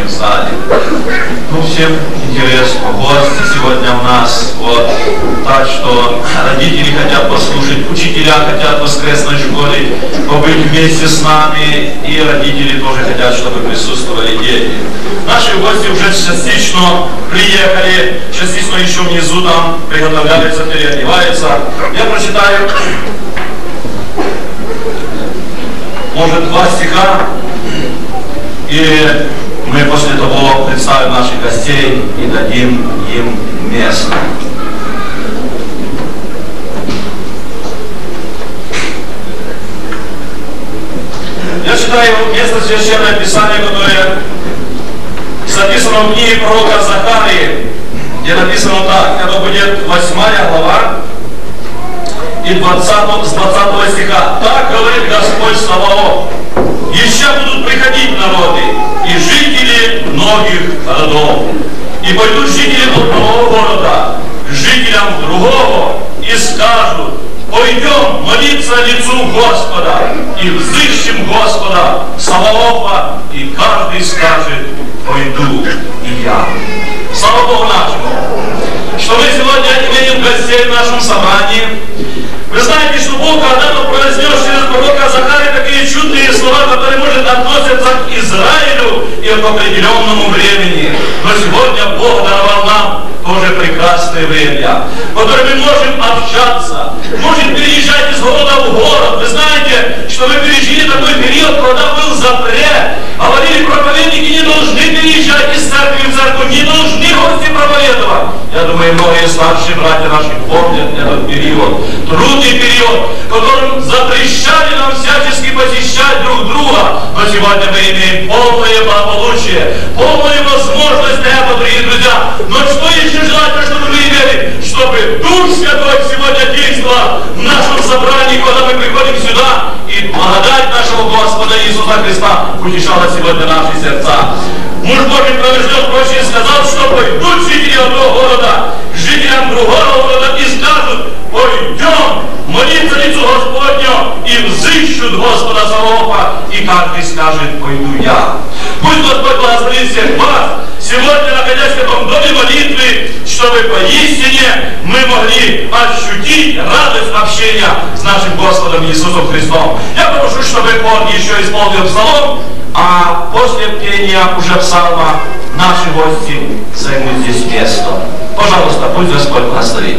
останутся с нами в зале. Ну, всем интересно, гости сегодня у нас, вот, так что родители хотят послушать, учителя хотят в воскресной школе побыть вместе с нами, и родители тоже хотят, чтобы присутствовали дети. Наши гости уже частично приехали, частично еще внизу там приготовляются, переодеваются. Я прочитаю может, два стиха, и мы после того представим наших гостей и дадим им место. Я читаю место Священное Писание, которое записано в книге пророка Захарии, где написано так, это будет восьмая глава, и 20, с 20 стиха. Так говорит Господь Саваоф. Еще будут приходить народы и жители многих городов. И пойдут жители одного города к жителям другого и скажут, пойдем молиться лицу Господа и взыщем Господа Саваофа, и каждый скажет, пойду и я. Слава Богу нашему, что мы сегодня имеем гостей в нашем собрании, вы знаете, что Бог когда-то произнес через пророка Захария такие чудные слова, которые, может, относятся к Израилю и к определенному времени. Но сегодня Бог даровал нам тоже прекрасное время, в котором мы можем общаться, можем переезжать из города в город. Вы знаете, что мы пережили такой период, когда был запрет. Говорили, проповедники не должны переезжать из церкви в церковь, не должны гости проповедовать. Я думаю, многие старшие братья наши помнят этот период. Трудный период, в котором запрещали нам всячески посещать друг друга. Но сегодня мы имеем полное благополучие, полную возможность для этого, дорогие друзья. Но что еще желательно, имели? Чтобы Дух Святой сегодня действовал в нашем собрании, когда мы приходим сюда, и благодать нашего Господа Иисуса Христа утешала сегодня наши сердца. Муж Божий провождет прочее сказал, что пойдут жители одного города, жителям другого города и скажут, пойдем молиться лицу Господню и взыщут Господа Савопа, и каждый скажет, пойду я. Пусть Господь благословит всех вас, сегодня находясь в этом доме молитвы, чтобы поистине мы могли ощутить радость общения с нашим Господом Иисусом Христом. Я прошу, чтобы Он еще исполнил псалом, а после пения уже псалма наши гости займут здесь место. Пожалуйста, пусть Господь благословит.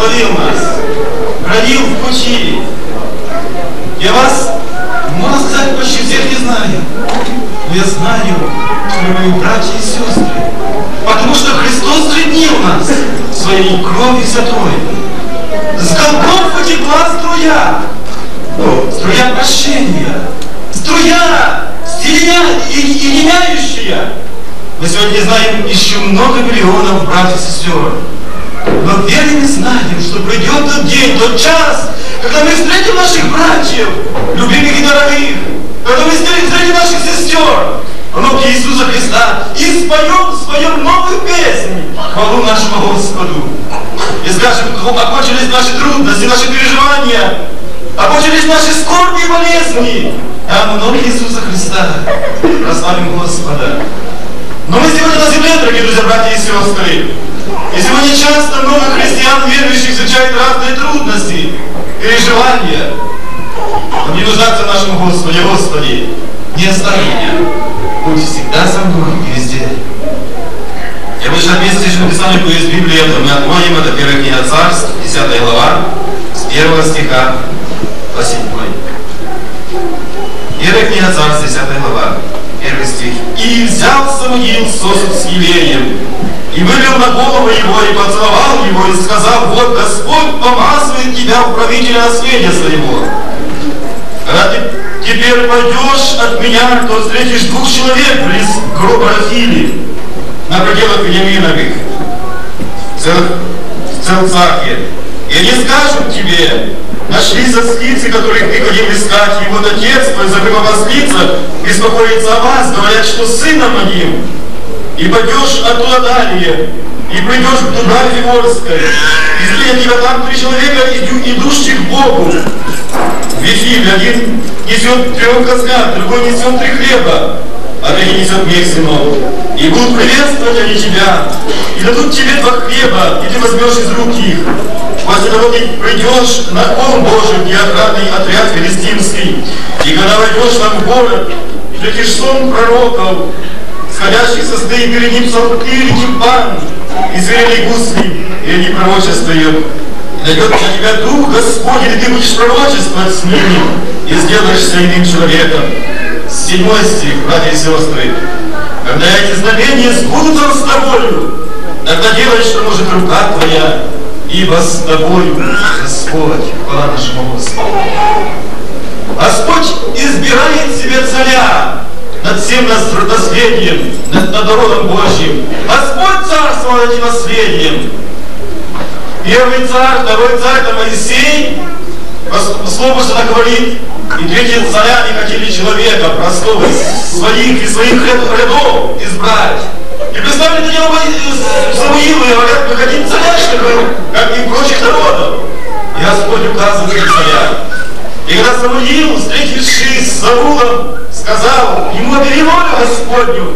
разорил нас, родил в пути. Я вас, можно сказать, почти всех не знаю. Но я знаю, что мои братья и сестры, потому что Христос среднил нас своей кровью святой. С голков потекла струя, струя прощения, струя стеля, и, и, и Вы сегодня знаем еще много миллионов братьев и сестер, но верим и знаем, что придет тот день, тот час, когда мы встретим наших братьев, любимых и дорогих, когда мы встретим наших сестер, внуки Иисуса Христа, и споем, споем новую песню, хвалу нашему Господу. И скажем, окончились наши трудности, наши переживания, окончились наши скорби и болезни, а много Иисуса Христа. Прославим Господа. Но мы сегодня на земле, дорогие друзья, братья и сестры. И сегодня часто много христиан, верующих, изучают разные трудности, переживания. Но не нуждаться нашему Господи, Господи, не остави меня. Будь всегда со мной везде. Я выше отметил, что Писание из Библии, мы отводим, это первое книга Царств, 10 глава, с 1 стиха по 7. Первая книга Царств, 10 глава, 1 стих. «И взял Самуил сосуд с елеем, и вылил на голову его, и поцеловал его, и сказал, вот Господь помазывает тебя в правителя наследия своего. Когда ты теперь пойдешь от меня, то встретишь двух человек близ гроба Рафили, на пределах Вениаминовых, в Целцахе. И они скажут тебе, Нашли заслицы, которых ты ходил искать, и вот отец твой, закрывав ослица, беспокоится о вас, говорят, что сыном моим и пойдешь оттуда далее, и придешь туда Ливорской, и среднего там три человека, идущих к Богу. Вифиль один несет трех козлят, другой несет три хлеба, а третий несет мексину. И будут приветствовать они тебя, и дадут тебе два хлеба, и ты возьмешь из рук их. После того ты придешь на ком Божий неохранный отряд филистимский, и когда войдешь там в город, встретишь сон пророков, сходящихся с ты гринипсов или чипан, из религии гусли, и они пророчествуют. Дает на тебя Дух Господень, и ты будешь пророчествовать с ними, и сделаешься иным человеком. Седьмой стих, братья и сестры. Когда эти знамения сбудутся с тобою, тогда делай, что может рука твоя, ибо с тобою Господь, хвала нашему Господу. Господь избирает себе царя, над всем наследием, над, над народом Божьим. Господь царствовал этим наследием. Первый царь, второй царь, это Моисей, слово что говорит, и третьи царя не хотели человека простого из своих, из своих рядов избрать. И представили дело Самуилу, и говорят, мы хотим царя, чтобы, как и прочих народов. И Господь указывает царя. И когда Самуил встретившись с Саулом, сказал, ему волю Господню,